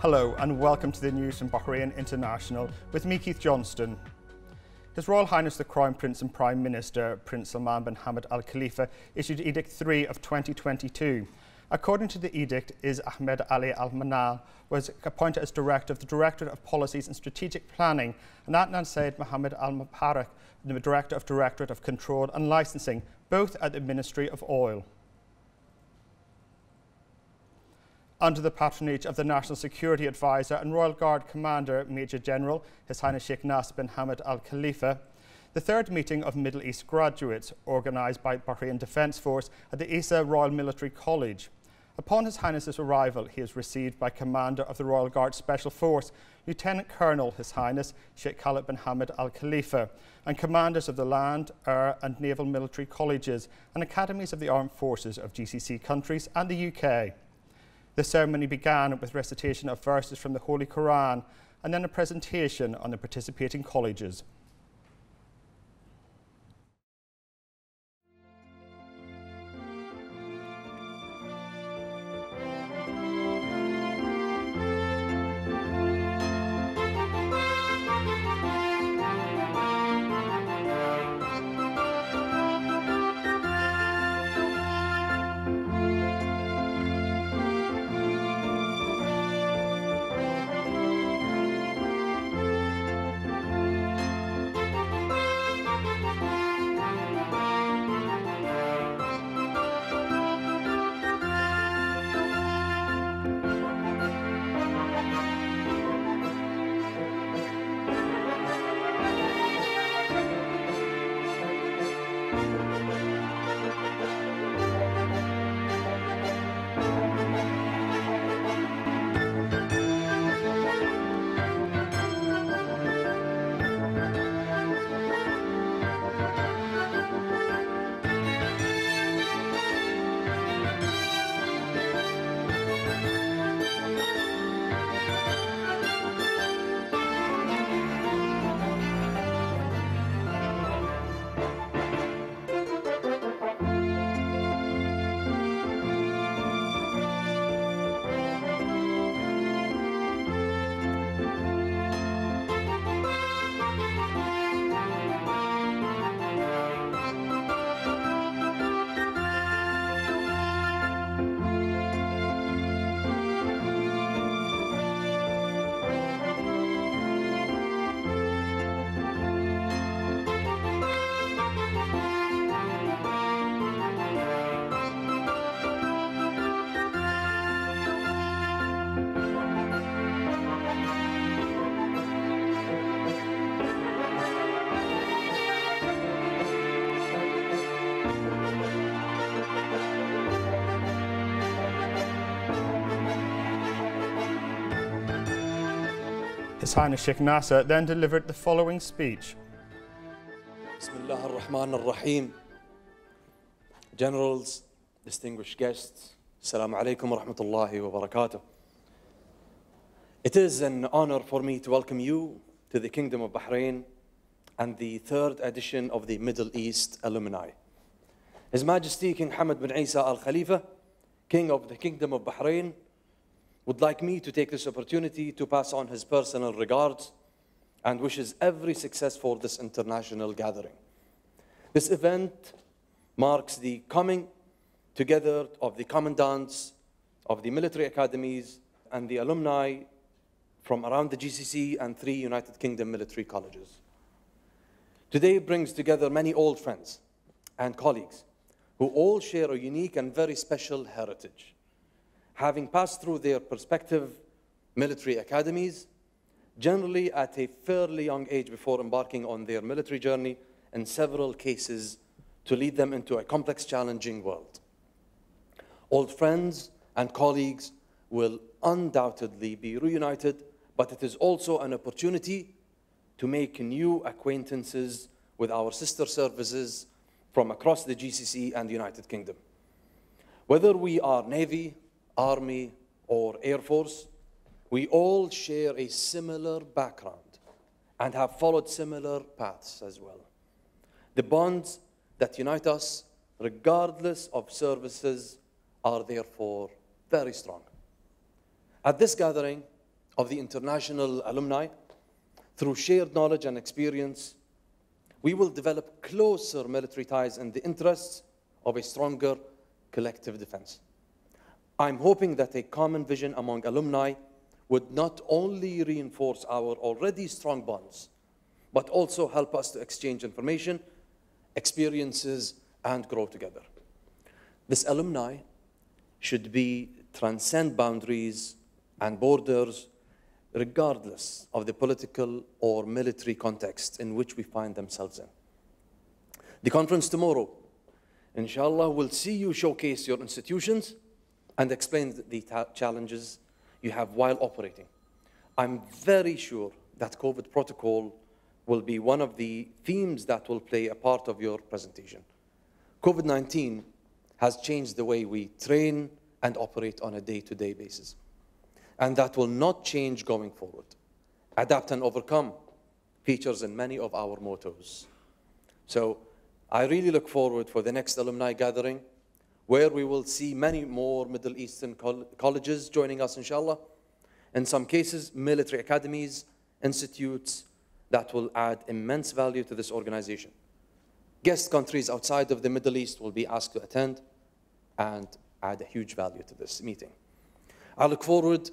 Hello and welcome to the news from Bahrain International with me, Keith Johnston. His Royal Highness the Crown Prince and Prime Minister Prince Salman bin Hamad Al Khalifa issued Edict 3 of 2022. According to the edict, is Ahmed Ali Al Manal was appointed as Director of the Directorate of Policies and Strategic Planning, and Adnan Said Mohammed Al Mubarak, the Director of Directorate of Control and Licensing, both at the Ministry of Oil. Under the patronage of the National Security Advisor and Royal Guard Commander Major General His Highness Sheikh Nasser bin Hamad Al Khalifa, the third meeting of Middle East graduates organised by Bahrain Defence Force at the Isa Royal Military College. Upon His Highness's arrival, he is received by Commander of the Royal Guard Special Force, Lieutenant Colonel His Highness Sheikh Khalid bin Hamad Al Khalifa, and commanders of the land, air, and naval military colleges and academies of the armed forces of GCC countries and the UK. The ceremony began with recitation of verses from the Holy Quran and then a presentation on the participating colleges. His Highness Sheikh Nasser then delivered the following speech. Generals, distinguished guests, Assalamu alaikum wa rahmatullahi wa barakatuh. It is an honor for me to welcome you to the Kingdom of Bahrain and the third edition of the Middle East Alumni. His Majesty King Hamad bin Isa Al Khalifa, King of the Kingdom of Bahrain, would like me to take this opportunity to pass on his personal regards and wishes every success for this international gathering. This event marks the coming together of the commandants of the military academies and the alumni from around the GCC and three United Kingdom military colleges. Today brings together many old friends and colleagues who all share a unique and very special heritage having passed through their respective military academies, generally at a fairly young age before embarking on their military journey, in several cases to lead them into a complex, challenging world. Old friends and colleagues will undoubtedly be reunited, but it is also an opportunity to make new acquaintances with our sister services from across the GCC and the United Kingdom. Whether we are Navy, Army, or Air Force, we all share a similar background and have followed similar paths as well. The bonds that unite us, regardless of services, are therefore very strong. At this gathering, of the international alumni, through shared knowledge and experience, we will develop closer military ties in the interests of a stronger collective defense. I'm hoping that a common vision among alumni would not only reinforce our already strong bonds, but also help us to exchange information, experiences, and grow together. This alumni should be transcend boundaries and borders regardless of the political or military context in which we find themselves in. The conference tomorrow, inshallah, will see you showcase your institutions and explain the challenges you have while operating. I'm very sure that COVID protocol will be one of the themes that will play a part of your presentation. COVID-19 has changed the way we train and operate on a day-to-day -day basis and that will not change going forward. Adapt and overcome features in many of our mottos. So I really look forward for the next alumni gathering where we will see many more Middle Eastern col colleges joining us, inshallah. In some cases, military academies, institutes that will add immense value to this organization. Guest countries outside of the Middle East will be asked to attend and add a huge value to this meeting. I look forward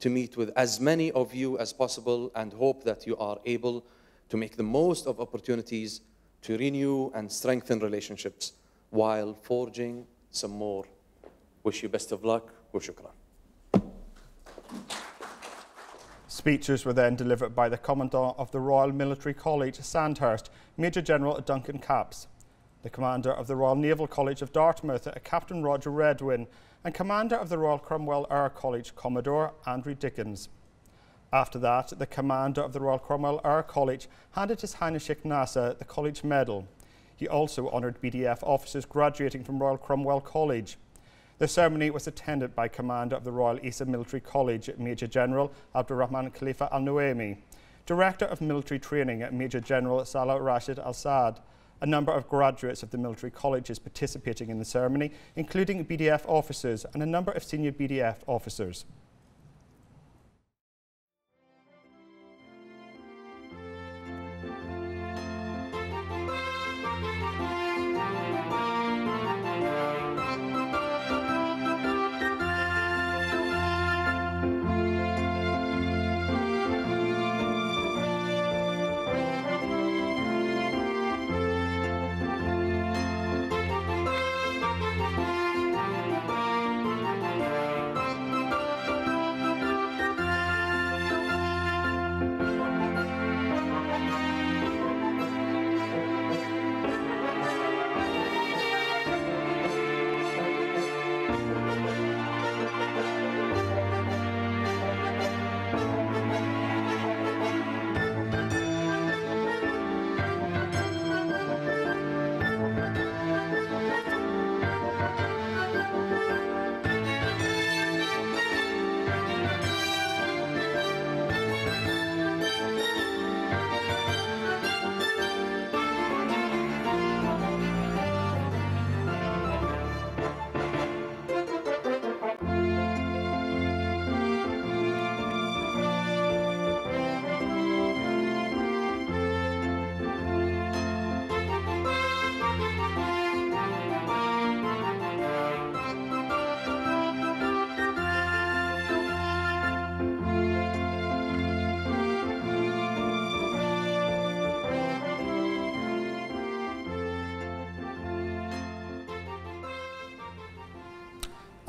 to meet with as many of you as possible and hope that you are able to make the most of opportunities to renew and strengthen relationships while forging some more. Wish you best of luck. Wa shukran. Speeches were then delivered by the Commandant of the Royal Military College, Sandhurst, Major General Duncan Capps, the Commander of the Royal Naval College of Dartmouth, uh, Captain Roger Readwin, and Commander of the Royal Cranwell Air College, Commodore Andrew Dickens. After that, the Commander of the Royal Cranwell Air College handed His Highness Sheikh Nasser the College Medal. He also honoured BDF officers graduating from Royal Cranwell College. The ceremony was attended by Commander of the Royal Isa Military College, Major General Abdurrahman Khalifa Al Nuaimi, Director of Military Training, Major General Salah Rashid Al Saad, a number of graduates of the military colleges participating in the ceremony, including BDF officers and a number of senior BDF officers.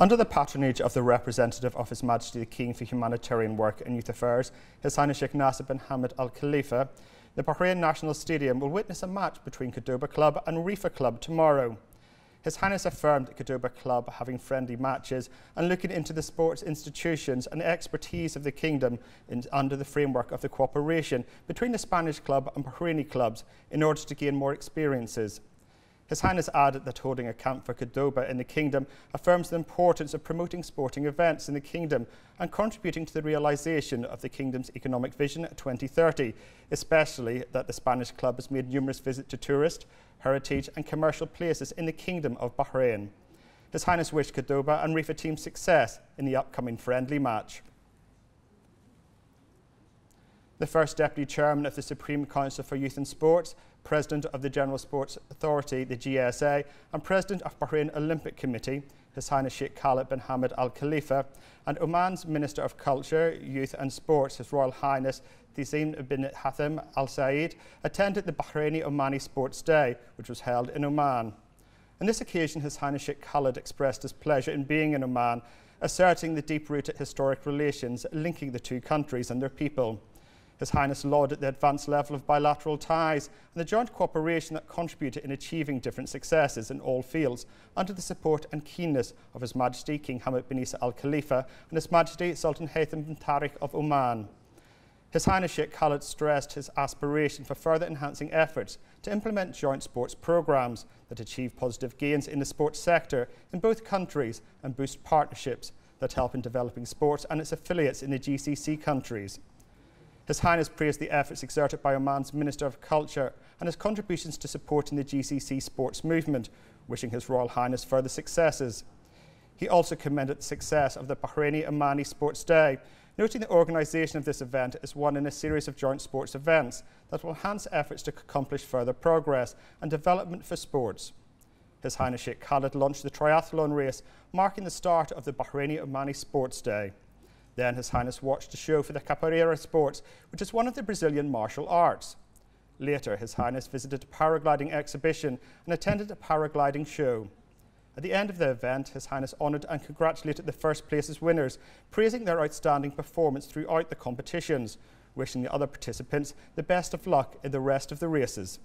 Under the patronage of the representative of His Majesty the King for Humanitarian Work and Youth Affairs, His Highness Sheikh Nasser bin Hamad Al Khalifa, the Bahrain National Stadium will witness a match between Qurdoba Club and Riffa Club tomorrow. His Highness affirmed Qurdoba Club having friendly matches and looking into the sports institutions and expertise of the kingdom in, under the framework of the cooperation between the Spanish club and Bahraini clubs in order to gain more experiences. His Highness added that holding a camp for Qurdoba in the kingdom affirms the importance of promoting sporting events in the kingdom and contributing to the realisation of the kingdom's economic vision 2030, especially that the Spanish club has made numerous visits to tourist, heritage and commercial places in the kingdom of Bahrain. His Highness wished Qurdoba and Riffa team success in the upcoming friendly match. The first Deputy Chairman of the Supreme Council for Youth and Sports, President of the General Sports Authority, the GSA, and President of Bahrain Olympic Committee, His Highness Sheikh Khalid bin Hamad Al Khalifa, and Oman's Minister of Culture, Youth and Sports, His Royal Highness Theyazin bin Haitham Al Said, attended the Bahraini Omani Sports Day, which was held in Oman. On this occasion, His Highness Sheikh Khalid expressed his pleasure in being in Oman, asserting the deep rooted historic relations linking the two countries and their people. His Highness lauded the advanced level of bilateral ties and the joint cooperation that contributed in achieving different successes in all fields under the support and keenness of His Majesty King Hamad bin Isa Al Khalifa and His Majesty Sultan Haytham bin Tariq of Oman. His Highness Sheikh stressed his aspiration for further enhancing efforts to implement joint sports programs that achieve positive gains in the sports sector in both countries and boost partnerships that help in developing sports and its affiliates in the GCC countries. His Highness praised the efforts exerted by Oman's Minister of Culture and his contributions to supporting the GCC sports movement, wishing His Royal Highness further successes. He also commended the success of the Bahraini Omani Sports Day, noting the organisation of this event as one in a series of joint sports events that will enhance efforts to accomplish further progress and development for sports. His Highness Sheikh Khalid launched the triathlon race, marking the start of the Bahraini Omani Sports Day. Then His Highness watched a show for the capoeira sports, which is one of the Brazilian martial arts. Later, His Highness visited a paragliding exhibition and attended a paragliding show. At the end of the event, His Highness honoured and congratulated the first place's winners, praising their outstanding performance throughout the competitions, wishing the other participants the best of luck in the rest of the races.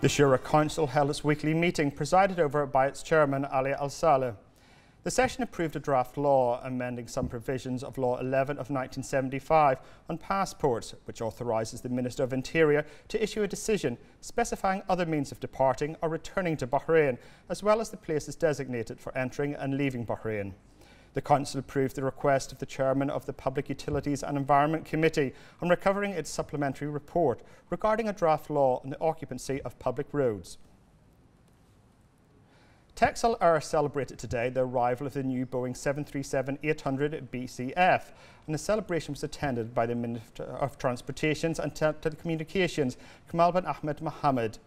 The Shura Council held its weekly meeting, presided over by its chairman, Ali Al Saleh. The session approved a draft law amending some provisions of Law 11 of 1975 on passports, which authorises the Minister of Interior to issue a decision specifying other means of departing or returning to Bahrain, as well as the places designated for entering and leaving Bahrain. The Council approved the request of the Chairman of the Public Utilities and Environment Committee on recovering its supplementary report regarding a draft law on the occupancy of public roads. Texel Air celebrated today the arrival of the new Boeing 737-800 BCF, and the celebration was attended by the Minister of Transportations and Telecommunications, Kamal bin Ahmed Mohammed.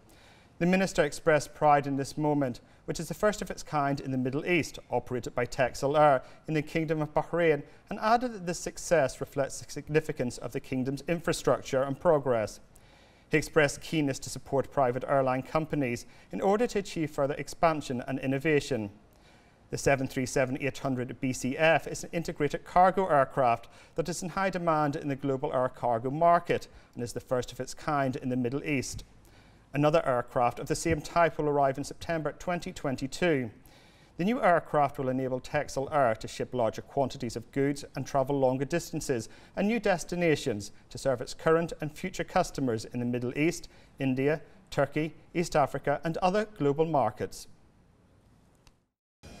The Minister expressed pride in this moment, which is the first of its kind in the Middle East, operated by Texel Air in the Kingdom of Bahrain, and added that this success reflects the significance of the Kingdom's infrastructure and progress. He expressed keenness to support private airline companies in order to achieve further expansion and innovation. The 737-800 BCF is an integrated cargo aircraft that is in high demand in the global air cargo market and is the first of its kind in the Middle East. Another aircraft of the same type will arrive in September 2022. The new aircraft will enable Texel Air to ship larger quantities of goods and travel longer distances and new destinations to serve its current and future customers in the Middle East, India, Turkey, East Africa and other global markets.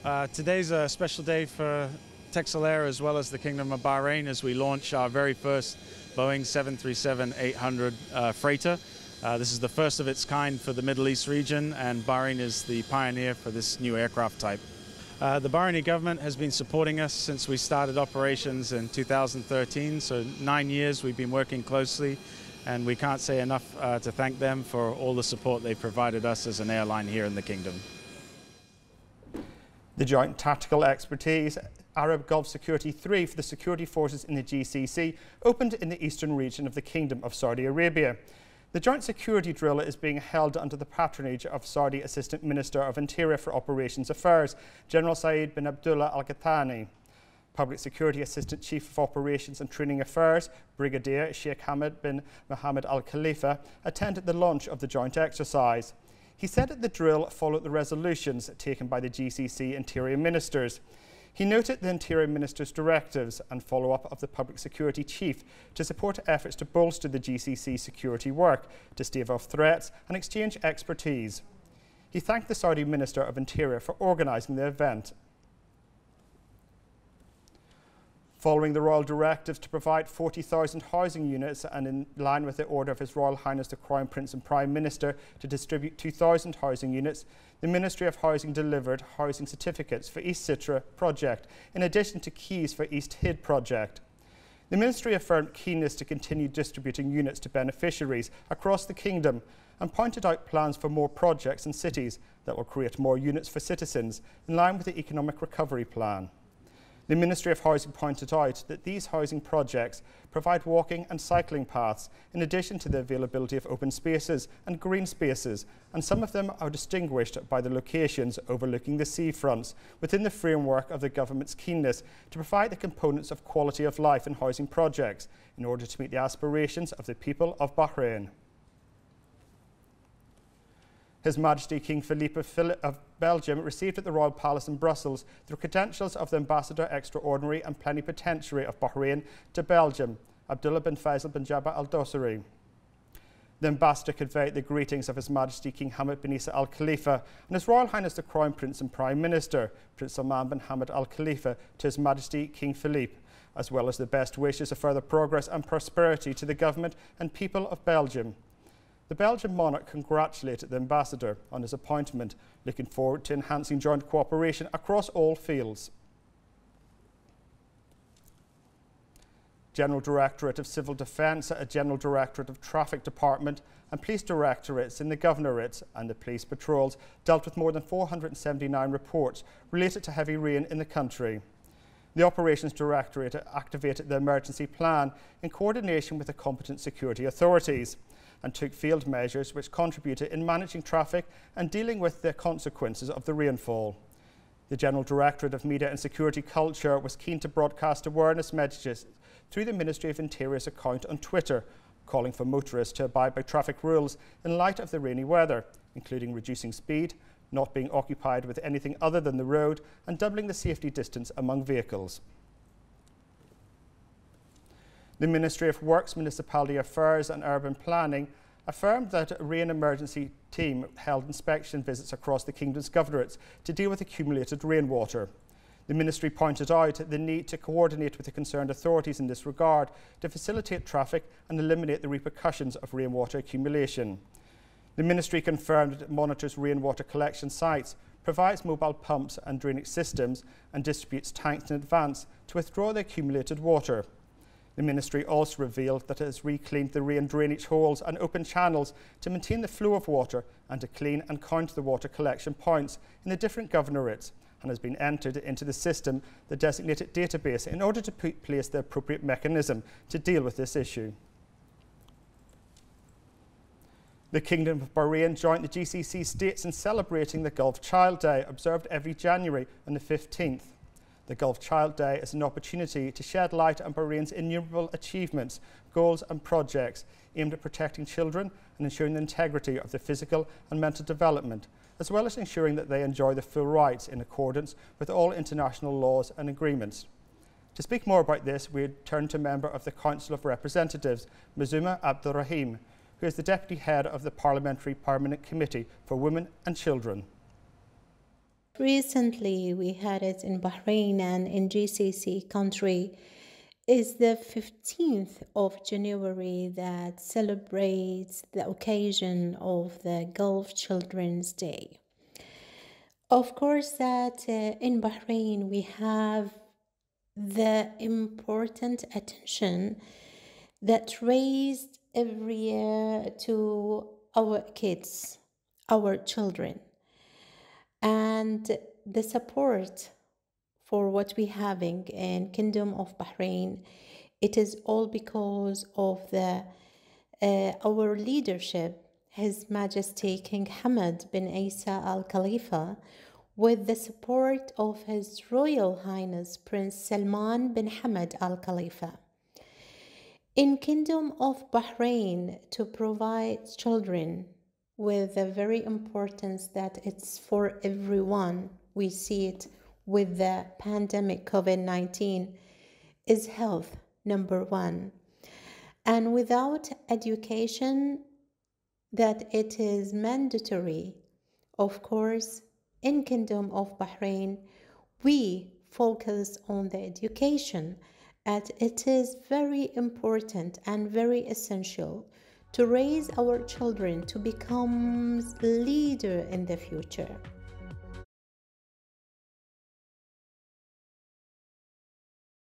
Uh, today's a special day for Texel Air as well as the Kingdom of Bahrain as we launch our very first Boeing 737-800 uh, freighter. Uh, this is the first of its kind for the Middle East region, and Bahrain is the pioneer for this new aircraft type. Uh, the Bahraini government has been supporting us since we started operations in 2013, so nine years we've been working closely, and we can't say enough uh, to thank them for all the support they provided us as an airline here in the kingdom. The Joint Tactical Expertise Arab Gulf Security 3 for the security forces in the GCC opened in the eastern region of the Kingdom of Saudi Arabia. The joint security drill is being held under the patronage of Saudi Assistant Minister of Interior for Operations Affairs, General Saeed bin Abdullah Al Qahtani. Public Security Assistant Chief of Operations and Training Affairs, Brigadier Sheikh Hamad bin Mohammed Al Khalifa, attended the launch of the joint exercise. He said that the drill followed the resolutions taken by the GCC Interior Ministers. He noted the Interior Minister's directives and follow-up of the Public Security Chief to support efforts to bolster the GCC security work, to stave off threats and exchange expertise. He thanked the Saudi Minister of Interior for organising the event Following the royal directives to provide 40,000 housing units and in line with the order of His Royal Highness the Crown Prince and Prime Minister to distribute 2,000 housing units, the Ministry of Housing delivered housing certificates for East Sitra project, in addition to keys for East Hidd project. The Ministry affirmed keenness to continue distributing units to beneficiaries across the kingdom and pointed out plans for more projects in cities that will create more units for citizens in line with the Economic Recovery Plan. The Ministry of Housing pointed out that these housing projects provide walking and cycling paths in addition to the availability of open spaces and green spaces, and some of them are distinguished by the locations overlooking the seafronts within the framework of the government's keenness to provide the components of quality of life in housing projects in order to meet the aspirations of the people of Bahrain. His Majesty King Philippe of Belgium received at the Royal Palace in Brussels the credentials of the Ambassador Extraordinary and Plenipotentiary of Bahrain to Belgium, Abdullah bin Faisal bin Jabr al Dosari. The ambassador conveyed the greetings of His Majesty King Hamad bin Isa Al Khalifa and His Royal Highness the Crown Prince and Prime Minister, Prince Salman bin Hamad Al Khalifa, to His Majesty King Philippe, as well as the best wishes of further progress and prosperity to the government and people of Belgium. The Belgian monarch congratulated the ambassador on his appointment, looking forward to enhancing joint cooperation across all fields. General Directorate of Civil Defence, a General Directorate of Traffic Department and Police Directorates in the Governorates and the Police Patrols dealt with more than 479 reports related to heavy rain in the country. The Operations Directorate activated the emergency plan in coordination with the competent security authorities and took field measures which contributed in managing traffic and dealing with the consequences of the rainfall. The General Directorate of Media and Security Culture was keen to broadcast awareness messages through the Ministry of Interior's account on Twitter, calling for motorists to abide by traffic rules in light of the rainy weather, including reducing speed, not being occupied with anything other than the road, and doubling the safety distance among vehicles. The Ministry of Works, Municipality Affairs and Urban Planning affirmed that a rain emergency team held inspection visits across the Kingdom's governorates to deal with accumulated rainwater. The Ministry pointed out the need to coordinate with the concerned authorities in this regard to facilitate traffic and eliminate the repercussions of rainwater accumulation. The Ministry confirmed that it monitors rainwater collection sites, provides mobile pumps and drainage systems, and distributes tanks in advance to withdraw the accumulated water. The ministry also revealed that it has reclaimed the rain drainage holes and open channels to maintain the flow of water and to clean and count the water collection points in the different governorates and has been entered into the system, the designated database, in order to put place the appropriate mechanism to deal with this issue. The Kingdom of Bahrain joined the GCC states in celebrating the Gulf Child Day, observed every January on the 15th. The Gulf Child Day is an opportunity to shed light on Bahrain's innumerable achievements, goals and projects aimed at protecting children and ensuring the integrity of their physical and mental development, as well as ensuring that they enjoy the full rights in accordance with all international laws and agreements. To speak more about this, we turn to member of the Council of Representatives, Mazuma Abdurrahim, who is the Deputy Head of the Parliamentary Permanent Committee for Women and Children. Recently, we had it in Bahrain and in GCC country is the 15th of January that celebrates the occasion of the Gulf Children's Day. Of course, that uh, in Bahrain we have the important attention that raised every year to our kids, our children, and the support for what we're having in Kingdom of Bahrain. It is all because of the uh, our leadership his Majesty King Hamad bin Isa Al Khalifa, with the support of His Royal Highness Prince Salman bin Hamad Al Khalifa. In Kingdom of Bahrain to provide children with the very importance that it's for everyone. We see it with the pandemic COVID 19 is health number one. And without education, that it is mandatory. Of course, in Kingdom of Bahrain, we focus on the education as it is very important and very essential to raise our children to become leader in the future.